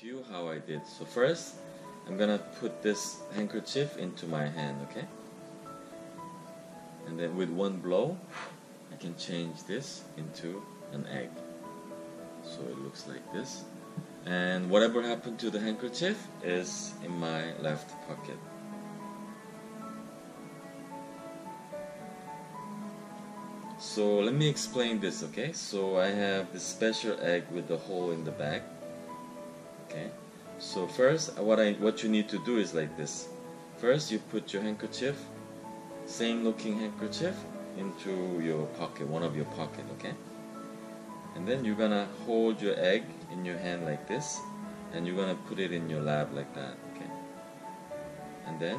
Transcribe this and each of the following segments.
to you how I did. So first, I'm gonna put this handkerchief into my hand, okay? And then with one blow, I can change this into an egg. So it looks like this. And whatever happened to the handkerchief is in my left pocket. So let me explain this, okay? So I have this special egg with the hole in the back. Okay. So first, what I what you need to do is like this. First, you put your handkerchief, same looking handkerchief, into your pocket, one of your pocket, okay? And then you're gonna hold your egg in your hand like this, and you're gonna put it in your lap like that, okay? And then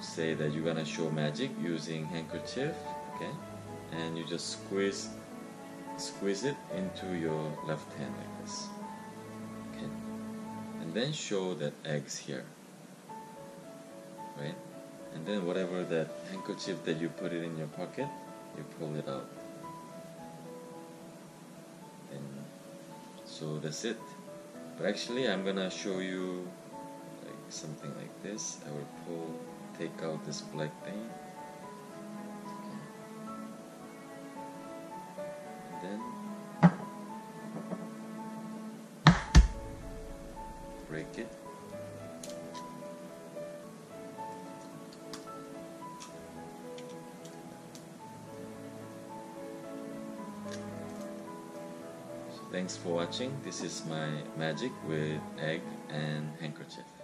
say that you're gonna show magic using handkerchief, okay? And you just squeeze squeeze it into your left hand like this and then show that eggs here right? And then whatever that handkerchief that you put it in your pocket you pull it out. And so that's it. But actually I'm gonna show you like something like this. I will pull take out this black thing break it. Thanks for watching. This is my magic with egg and handkerchief.